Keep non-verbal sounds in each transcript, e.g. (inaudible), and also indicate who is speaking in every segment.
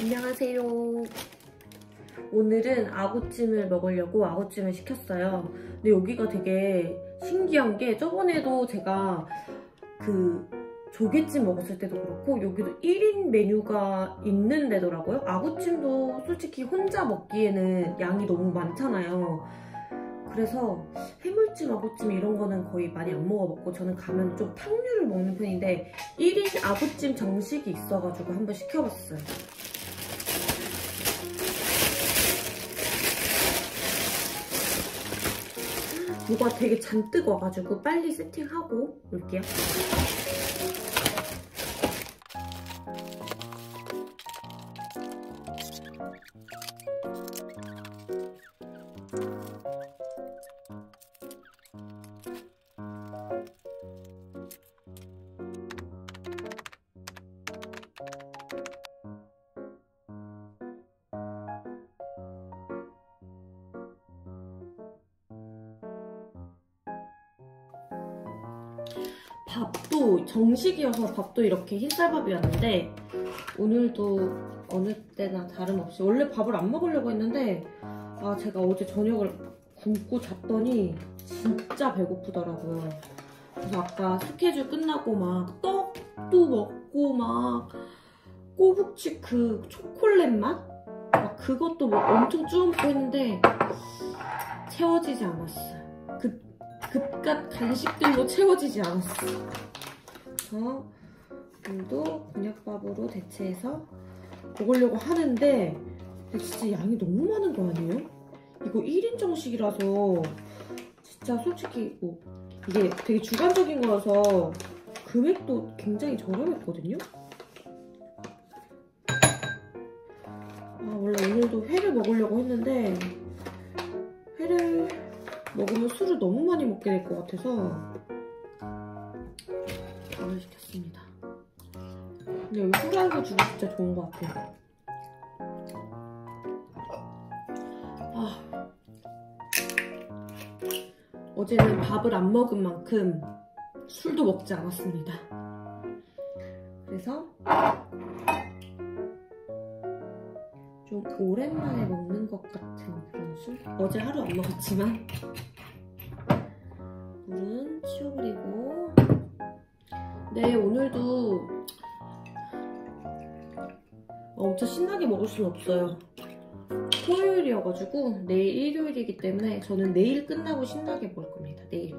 Speaker 1: 안녕하세요. 오늘은 아구찜을 먹으려고 아구찜을 시켰어요. 근데 여기가 되게 신기한 게 저번에도 제가 그 조개찜 먹었을 때도 그렇고 여기도 1인 메뉴가 있는 데더라고요. 아구찜도 솔직히 혼자 먹기에는 양이 너무 많잖아요. 그래서 해물찜, 아구찜 이런 거는 거의 많이 안 먹어봤고 저는 가면 좀 탕류를 먹는 편인데 1인 아구찜 정식이 있어가지고 한번 시켜봤어요. 뭐가 되게 잔뜩 와가지고 빨리 세팅하고 올게요. 밥도 정식이어서 밥도 이렇게 흰쌀밥이었는데 오늘도 어느 때나 다름없이 원래 밥을 안 먹으려고 했는데 아 제가 어제 저녁을 굶고 잤더니 진짜 배고프더라고요. 그래서 아까 스케줄 끝나고 막 떡도 먹고 막 꼬북치 그 초콜릿 맛? 막 그것도 막 엄청 쭈어 먹고 했는데 채워지지 않았어요. 그 급갓 간식들로 채워지지 않았어. 그래서 오늘도 곤약밥으로 대체해서 먹으려고 하는데 근데 진짜 양이 너무 많은 거 아니에요? 이거 1인 정식이라서 진짜 솔직히 뭐 이게 되게 주관적인 거라서 금액도 굉장히 저렴했거든요? 아 원래 오늘도 회를 먹으려고 했는데 회를 먹으면 술을 너무 많이 먹게 될 것 같아서 밥을 시켰습니다. 근데 여기 후라이드 주고 진짜 좋은 것 같아요. 아, 어제는 밥을 안 먹은 만큼 술도 먹지 않았습니다. 그래서 좀 오랜만에 먹는 것 같은 그런 술? 어제 하루 안 먹었지만. 물은 치워버리고. 네 오늘도 엄청 신나게 먹을 순 없어요. 토요일이어가지고 내일 일요일이기 때문에 저는 내일 끝나고 신나게 먹을 겁니다. 내일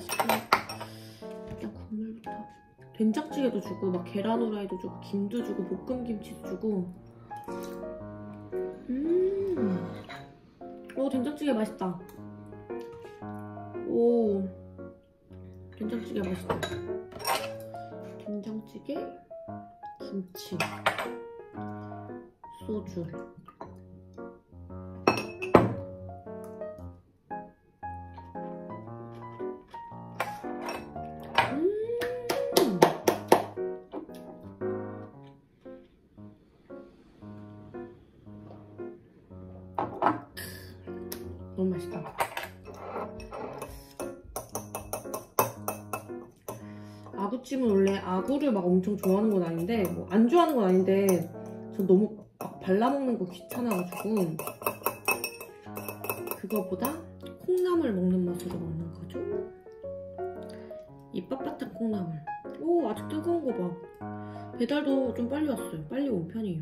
Speaker 1: 맛있게 일단 국물부터. 된장찌개도 주고 막 계란 후라이도 주고 김도 주고 볶음 김치도 주고. 음오 된장찌개 맛있다. 오. 된장찌개 맛있다. 된장찌개 김치. 소주 맛있다. 아구찜은 원래 아구를 막 엄청 좋아하는 건 아닌데 뭐 안 좋아하는 건 아닌데 전 너무 막 발라먹는 거 귀찮아가지고 그거보다 콩나물 먹는 맛으로 먹는 거죠. 이 빳빳한 콩나물. 오 아직 뜨거운 거 봐. 배달도 좀 빨리 왔어요. 빨리 온 편이에요.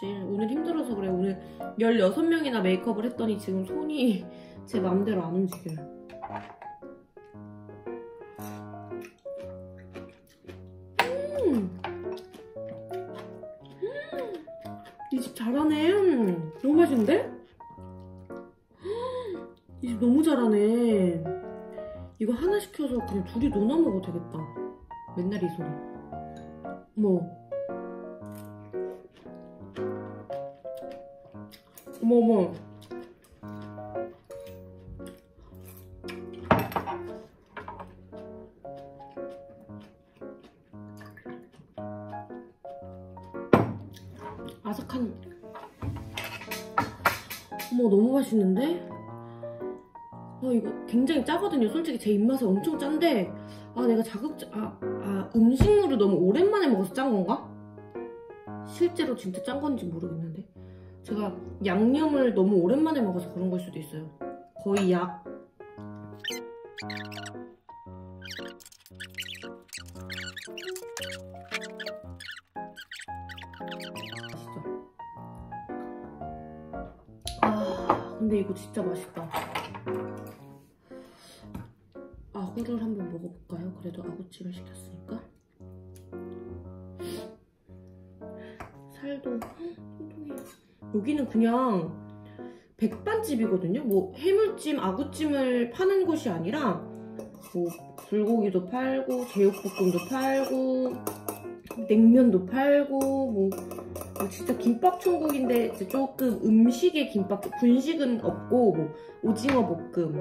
Speaker 1: 또 젓가락질. 오늘 힘들어서 그래. 오늘 16명이나 메이크업을 했더니 지금 손이 (laughs) 제 맘대로 안 움직여요. 음! 이집 잘하네. 너무 맛있는데? 이 집 너무 잘하네. 이거 하나 시켜서 그냥 둘이 논아 먹어도 되겠다. 맨날 이 소리. 어 어머, 어머. 아삭한 어머 너무 맛있는데? 아 이거 굉장히 짜거든요. 솔직히 제 입맛에 엄청 짠데 아 내가 자극 아, 아 음식물을 너무 오랜만에 먹어서 짠 건가? 실제로 진짜 짠 건지 모르겠는데 제가 양념을 너무 오랜만에 먹어서 그런 걸 수도 있어요. 거의 약 맛있죠? 아 근데 이거 진짜 맛있다. 아구를 한번 먹어볼까요? 그래도 아구찜을 시켰으니까. 살도. 여기는 그냥 백반집이거든요. 뭐 해물찜, 아구찜을 파는 곳이 아니라 뭐 불고기도 팔고 제육볶음도 팔고 냉면도 팔고 뭐, 뭐 진짜 김밥 천국인데 조금 음식의 김밥 분식은 없고 뭐 오징어 볶음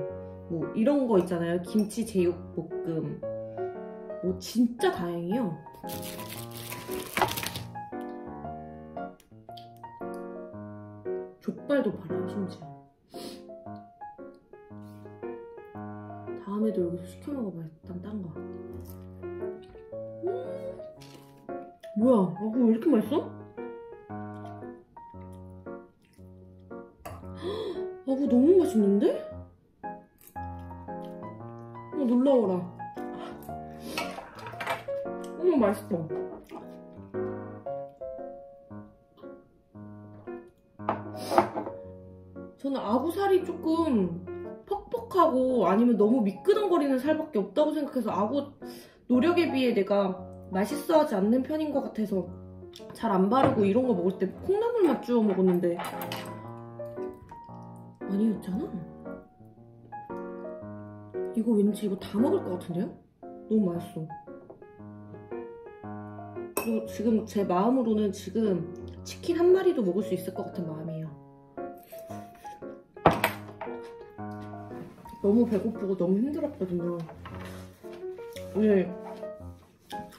Speaker 1: 뭐 이런 거 있잖아요. 김치 제육 볶음 뭐 진짜 다행이요. 족발도 팔아요 심지어. 다음에도 여기서 시켜 먹어봐요. 일단 딴 거. 음 뭐야? 아구 왜 이렇게 맛있어? 아구 너무 맛있는데? 어, 놀라워라. 너무 맛있어. 살이 조금 퍽퍽하고 아니면 너무 미끄덩거리는 살밖에 없다고 생각해서 아구 노력에 비해 내가 맛있어 하지 않는 편인 것 같아서 잘 안 바르고 이런 거 먹을 때 콩나물 맛 주워 먹었는데 아니었잖아. 이거 왠지 이거 다 먹을 것 같은데요? 너무 맛있어. 그리고 지금 제 마음으로는 지금 치킨 한 마리도 먹을 수 있을 것 같은 마음이에요. 너무 배고프고 너무 힘들었거든요. 오늘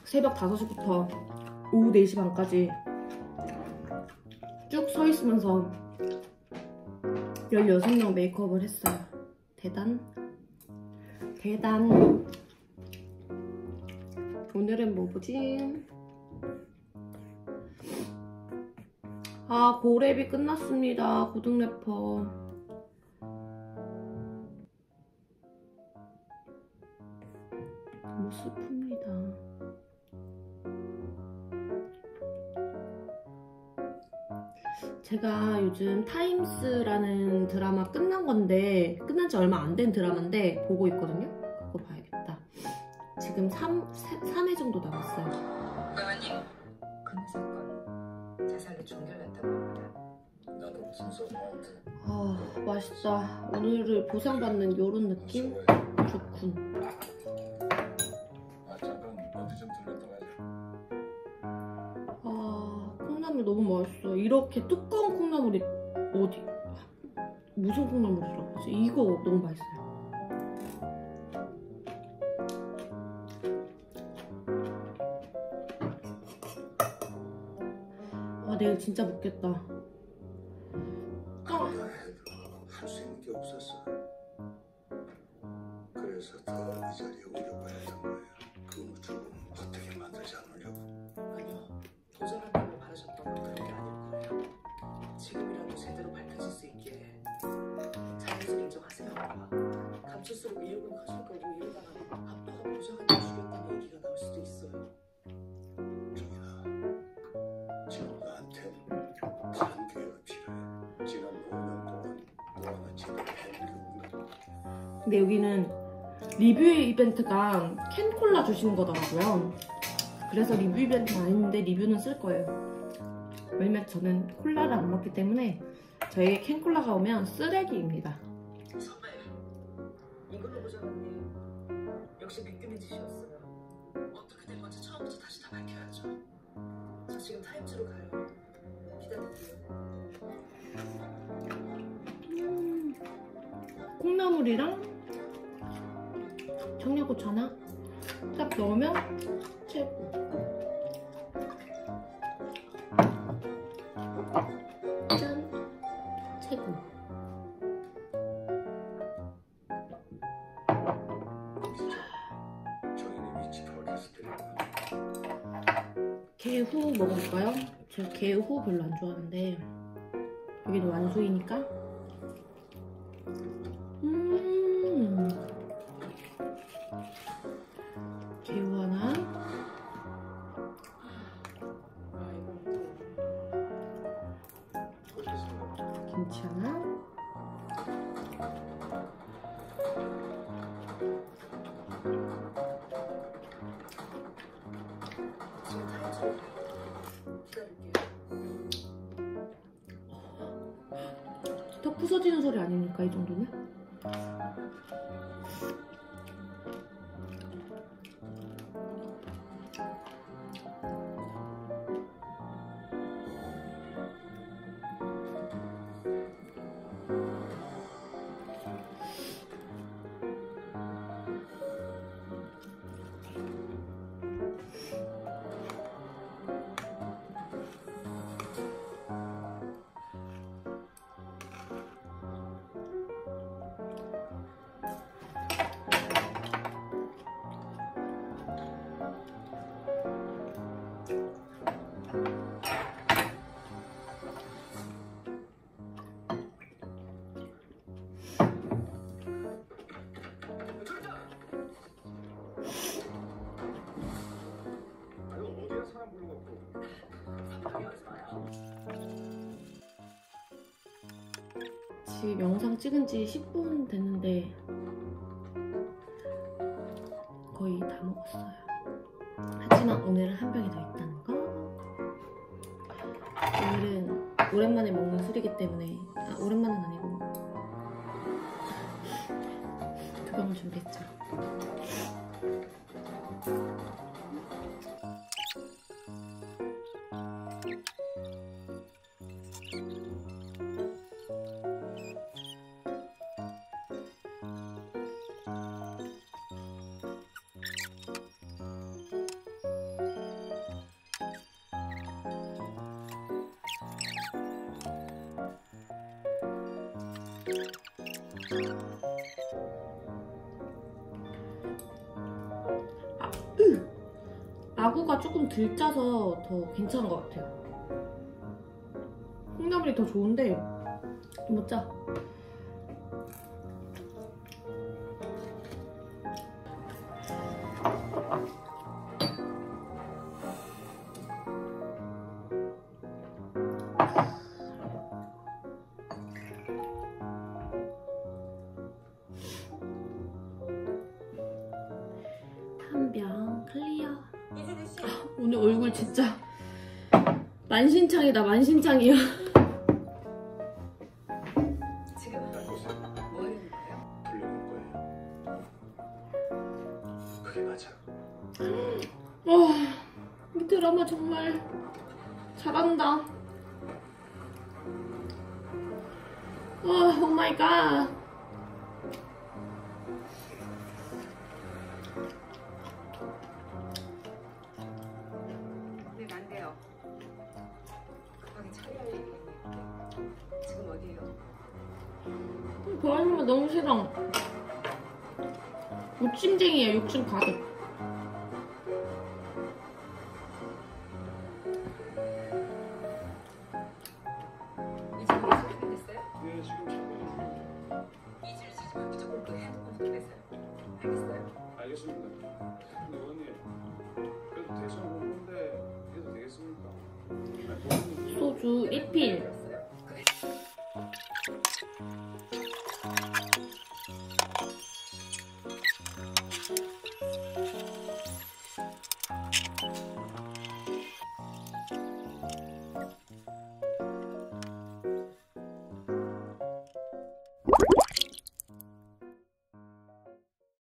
Speaker 1: 새벽 5시부터 오후 4시 반까지 쭉 서 있으면서 16명 메이크업을 했어요. 대단. 대단. 오늘은 뭐 보지? 아, 고랩이 끝났습니다. 고등 래퍼. 슬픕니다. 제가 요즘 타임스라는 드라마 끝난 건데 끝난 지 얼마 안 된 드라마인데 보고 있거든요. 그거 봐야겠다. 지금 3, 3회 정도 남았어요.
Speaker 2: 의원님, 근무 사건 자살로 종결됐다고 합니다.
Speaker 3: 나도 무슨 소리한테
Speaker 1: 아 맛있다. 오늘을 보상받는 요런 느낌? 좋군. 맛있어. 이렇게 두꺼운 콩나물이 어디 무슨 콩나물이라고 하지? 이거 너무 맛있어요. 아 내일 진짜 먹겠다. 근데 여기는 리뷰 이벤트가 캔콜라 주시는 거더라고요. 그래서 리뷰 이벤트 안 했는데 리뷰는 쓸 거예요. 왜냐면 저는 콜라를 안 먹기 때문에 저에게 캔콜라가 오면 쓰레기입니다.
Speaker 2: 선배, 이걸로 보자언니 역시 믿기는 짓이었어요. 어떻게 된 건지 처음부터 다시 다 밝혀야죠. 저 지금 타임즈로 가요. 기다릴게요.
Speaker 1: 음, 콩나물이랑 청양고추 하나 딱 넣으면 최고 짠 최고 개후 먹어볼까요? 제가 개후 별로 안 좋아하는데 여기도 완수이니까?
Speaker 2: 기다릴게
Speaker 1: 턱 부서지는 소리 아닙니까 이 정도면? 찍은 지 10분 됐는데 거의 다 먹었어요. 하지만 오늘은 한 병이 더 있다는 거. 오늘은 오랜만에 먹는 술이기 때문에 아 오랜만은 아니고 두 병을 준비했죠. 아구가 조금 덜 짜서 더 괜찮은 것 같아요. 콩나물이 더 좋은데 못 짜. 만신창이다 만신창이야.
Speaker 2: 지금 뭐 하는 거예요?
Speaker 3: 불려온 거예요 그게 맞아
Speaker 1: 와, 이 드라마 정말 잘한다. 와, oh my god.
Speaker 2: 네, 안 돼요. 처리할 일이 있는데. 지금 어디에요?
Speaker 1: 그 아줌마 너무 싫어. 욕심쟁이야, 욕심 가득. 주 1필.